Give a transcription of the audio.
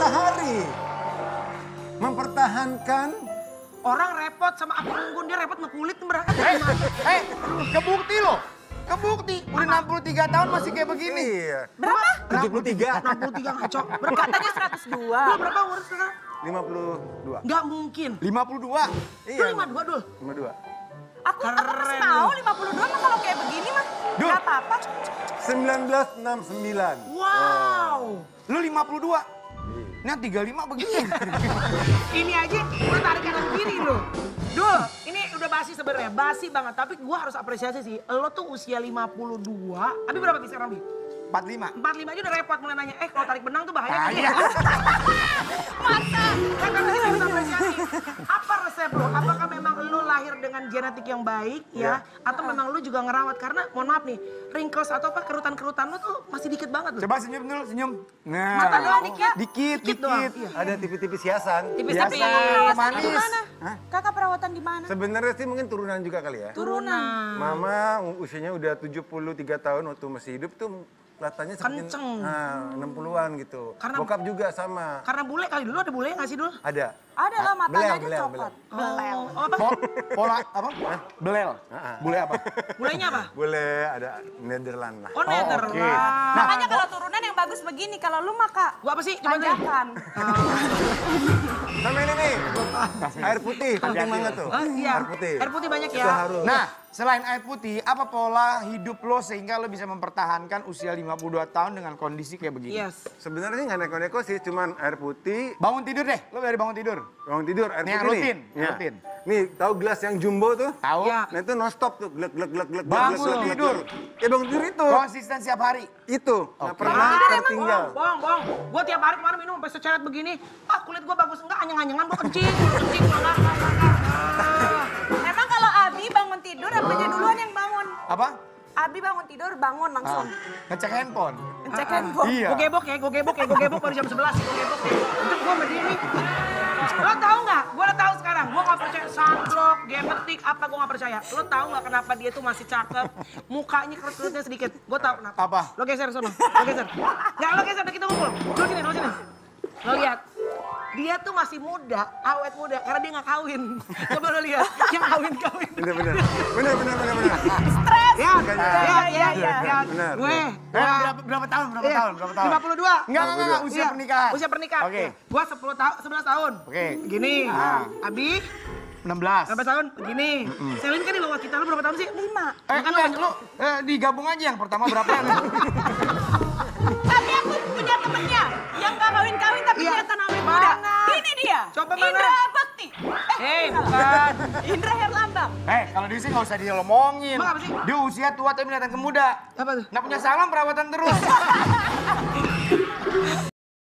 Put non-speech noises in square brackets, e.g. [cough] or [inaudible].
matahari. Mempertahankan Orang repot sama aku unggun, dia repot sama kulit berangkat Eh, eh, kebukti loh. Kebukti. Udah 63 tahun masih kayak begini. Iya. Berapa? 73. 63 ngaco. [laughs] Berapa? Katanya 102. Lu berapa umur sekarang? 52. Nggak mungkin. 52. Lu Iya. 52 dul. 52. Aku, aku masih Keren mau lu. 52 mah kalau kayak begini mah. Duh. Gak apa-apa. 1969. Wow. Lu 52. Nah 35 begini. [laughs] Ini aja udah tarik kanan kiri lu. Dul, ini udah basi sebenarnya, basi banget. Tapi gua harus apresiasi sih, lo tuh usia 52. Abi berapa bisa sekarang, Bi? 45. 45 aja udah repot mulai nanya, eh kalau tarik benang tuh bahaya? Bahaya. [laughs] Masa? Kan tapi harus apresiasi. Apa dengan genetik yang baik ya? Atau memang lo juga ngerawat? Karena mohon maaf nih, wrinkles atau apa kerutan-kerutan lo tuh masih dikit banget loh. Coba senyum dulu, senyum. Nah. Mata doang dikit? Dikit, Dikit dikit. iya. Ada tipis-tipis hiasan. Tipis Biasa. tapi Perawatan di manis. mana? Kakak perawatan di mana? Sebenarnya sih mungkin turunan juga kali ya. Turunan. Mama usianya udah 73 tahun waktu masih hidup tuh kelihatannya seperti Kenceng. nah, 60-an gitu. Karena- Bokap juga sama. karena bule kali dulu ada bule nggak sih dulu? Ada. Ada lah matanya Belel, aja belel, coklat. Oh, oh apa? Po- pola apa? Belel. Ah, ah. Bule apa? [laughs] Bulenya apa? Boleh ada Netherland lah. Oh, Netherlands. oke. Nah, Makanya kalau turunan yang bagus begini, kalau lu maka Gua apa sih? Tanjakan. [laughs] [laughs] Air putih, penting banget tuh. Oh, iya. Air putih. Air putih banyak ya. Harus. Nah, selain air putih, apa pola hidup lo sehingga lo bisa mempertahankan usia 52 tahun dengan kondisi kayak begini? Yes. Sebenarnya sih nggak neko-neko sih, cuman air putih, Bangun tidur deh, lo dari bangun tidur. bangun tidur, air Nih, putih rutin, nih. Ya. rutin. Nih, tahu gelas yang jumbo tuh? Tahu? Ya. Nah itu non stop tuh, glek glek glek glek. Bangun glek, glek, glek, tidur. glek. Ya bangun tidur itu. Konsisten setiap hari. Itu, nggak Oke. pernah tertinggal. Bohong, bohong. Gue tiap hari kemarin minum sampai seceret begini. Ah kulit gue bagus anyang-anyangan gue kencing. Kencing enggak. Emang kalau Abi bangun tidur, apanya duluan yang bangun? Apa? Abi bangun tidur, bangun langsung. Ah, ngecek handphone. Ngecek handphone. Iya. Gue gebok ya, gue gebok ya, gue gebok baru jam 11 sih, gue gebok ya. Itu gue berdiri. Lo tau nggak? Gue udah tahu sekarang. Gue nggak percaya sunblock, genetik, apa gue nggak percaya. Lo tau nggak kenapa dia tuh masih cakep? Mukanya kerut-kerutnya sedikit. Gue tau kenapa. Apa? Lo geser sono. Lo geser. Nggak, lo geser. udah Kita ngumpul. Lo sini, lo sini. Lo lihat. Dia tuh masih muda, awet muda, karena dia nggak kawin. [laughs] Coba lo lihat, yang kawin-kawin. Bener bener, bener bener bener bener. Stres. Ya, Makanya. ya, ya, ya, ya. Bener. Gue, Eh, berapa, berapa tahun? Berapa Iya, tahun? Berapa tahun? 52. Enggak, enggak, enggak, usia Iya, pernikahan. Usia pernikahan. Oke. Gua 10 tahun, 11 tahun. Oke. Gini. Ah. Abi 16. berapa tahun? Begini. Selin kan di bawah kita, lu berapa tahun sih? Lima. Eh, enggak, lu eh, digabung aja yang pertama berapa [laughs] Indra Bakti. Eh, salah. bukan. Indra Herlambang. Eh, kalau dia sih nggak usah diomongin. Emang apa sih? Dia usia tua tapi kelihatan kemuda. Apa tuh? Nggak punya salam perawatan terus. [laughs]